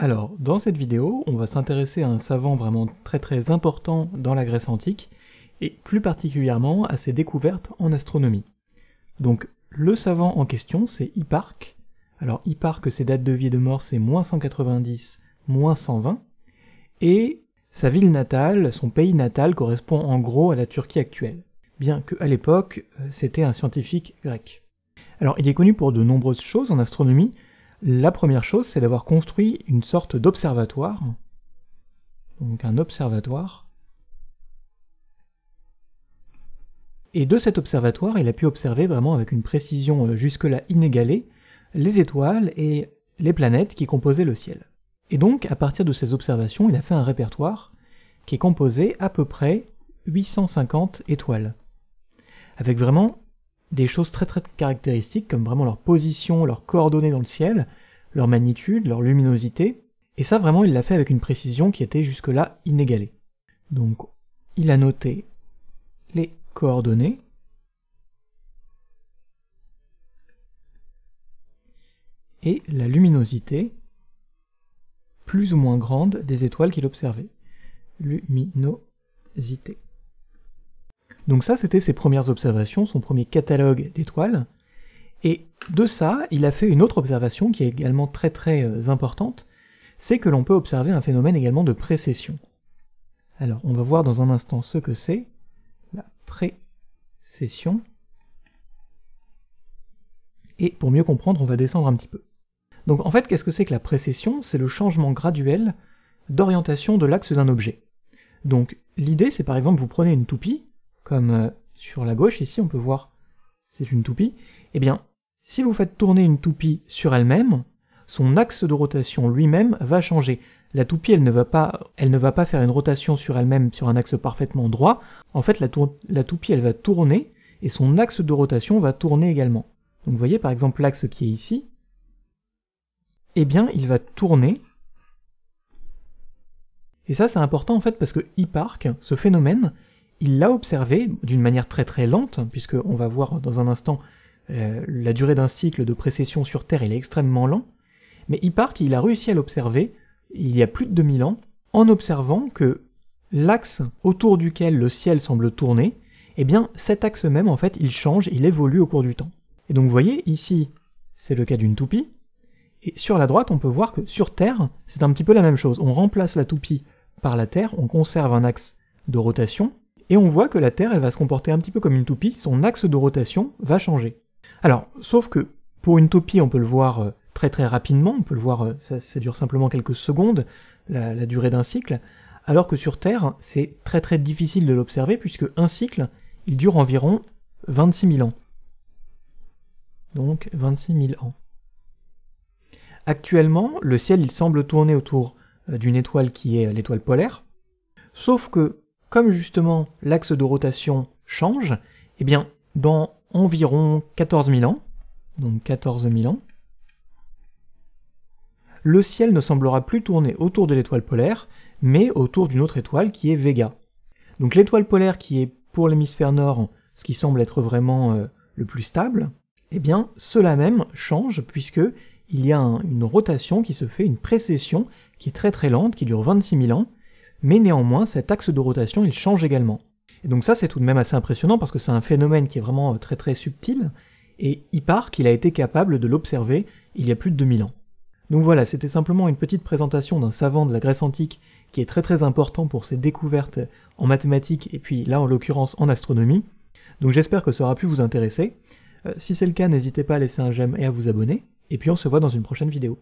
Alors, dans cette vidéo, on va s'intéresser à un savant vraiment très très important dans la Grèce antique, et plus particulièrement à ses découvertes en astronomie. Donc, le savant en question, c'est Hipparque. Alors, Hipparque, ses dates de vie et de mort, c'est moins 190, moins 120, et sa ville natale, son pays natal, correspond en gros à la Turquie actuelle, bien qu'à l'époque, euh, c'était un scientifique grec. Alors, il est connu pour de nombreuses choses en astronomie, la première chose, c'est d'avoir construit une sorte d'observatoire. Donc un observatoire. Et de cet observatoire, il a pu observer vraiment avec une précision euh, jusque-là inégalée les étoiles et les planètes qui composaient le ciel. Et donc, à partir de ces observations, il a fait un répertoire qui est composé à peu près 850 étoiles. Avec vraiment des choses très très caractéristiques, comme vraiment leur position, leurs coordonnées dans le ciel, leur magnitude, leur luminosité, et ça vraiment il l'a fait avec une précision qui était jusque-là inégalée. Donc il a noté les coordonnées, et la luminosité plus ou moins grande des étoiles qu'il observait. Luminosité. Donc ça, c'était ses premières observations, son premier catalogue d'étoiles. Et de ça, il a fait une autre observation qui est également très très euh, importante, c'est que l'on peut observer un phénomène également de précession. Alors, on va voir dans un instant ce que c'est, la précession. Et pour mieux comprendre, on va descendre un petit peu. Donc en fait, qu'est-ce que c'est que la précession? C'est le changement graduel d'orientation de l'axe d'un objet. Donc l'idée, c'est par exemple, vous prenez une toupie, comme euh, sur la gauche ici, on peut voir c'est une toupie, eh bien, si vous faites tourner une toupie sur elle-même, son axe de rotation lui-même va changer. La toupie, elle ne va pas, faire une rotation sur elle-même sur un axe parfaitement droit. En fait, la, toupie, elle va tourner et son axe de rotation va tourner également. Donc, vous voyez, par exemple, l'axe qui est ici, eh bien, il va tourner. Et ça, c'est important en fait parce que Hipparque, ce phénomène, il l'a observé d'une manière très très lente, puisqu'on va voir dans un instant euh, la durée d'un cycle de précession sur Terre, il est extrêmement lent, mais Hipparque, il a réussi à l'observer il y a plus de 2000 ans, en observant que l'axe autour duquel le ciel semble tourner, eh bien cet axe même, en fait, il change, il évolue au cours du temps. Et donc vous voyez, ici, c'est le cas d'une toupie, et sur la droite, on peut voir que sur Terre, c'est un petit peu la même chose. On remplace la toupie par la Terre, on conserve un axe de rotation, et on voit que la Terre, elle va se comporter un petit peu comme une toupie, son axe de rotation va changer. Alors, sauf que pour une toupie, on peut le voir euh, très très rapidement, on peut le voir, euh, ça, dure simplement quelques secondes, la, durée d'un cycle, alors que sur Terre, c'est très très difficile de l'observer, puisque un cycle, il dure environ 26 000 ans. Donc 26 000 ans. Actuellement, le ciel, il semble tourner autour euh, d'une étoile qui est l'étoile polaire, sauf que comme justement l'axe de rotation change, eh bien, dans environ 14 000 ans, donc 14 000 ans, le ciel ne semblera plus tourner autour de l'étoile polaire, mais autour d'une autre étoile qui est Vega. Donc l'étoile polaire qui est pour l'hémisphère nord ce qui semble être vraiment euh, le plus stable, eh bien cela même change puisque il y a une rotation qui se fait, une précession qui est très très lente, qui dure 26 000 ans, mais néanmoins cet axe de rotation il change également. Et donc ça c'est tout de même assez impressionnant parce que c'est un phénomène qui est vraiment euh, très très subtil, et Hipparque il a été capable de l'observer il y a plus de 2000 ans. Donc voilà, c'était simplement une petite présentation d'un savant de la Grèce antique qui est très très important pour ses découvertes en mathématiques et puis là en l'occurrence en astronomie. Donc j'espère que ça aura pu vous intéresser. Euh, si c'est le cas, n'hésitez pas à laisser un j'aime et à vous abonner, et puis on se voit dans une prochaine vidéo.